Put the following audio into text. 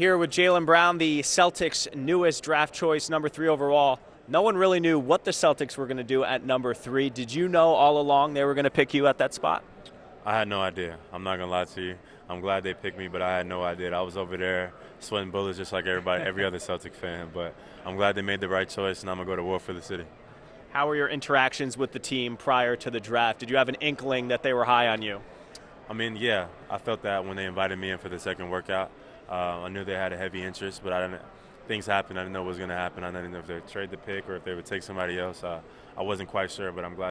Here with Jaylen Brown, the Celtics' newest draft choice, number three overall. No one really knew what the Celtics were going to do at number three. Did you know all along they were going to pick you at that spot? I had no idea. I'm not gonna lie to you. I'm glad they picked me, but I had no idea. I was over there sweating bullets just like everybody, every other Celtic fan. But I'm glad they made the right choice, and I'm gonna go to war for the city. How were your interactions with the team prior to the draft? Did you have an inkling that they were high on you? I mean, yeah, I felt that when they invited me in for the second workout. Uh, I knew they had a heavy interest, but I didn't. Things happened. I didn't know what was going to happen. I didn't know if they'd trade the pick or if they would take somebody else. Uh, I wasn't quite sure, but I'm glad.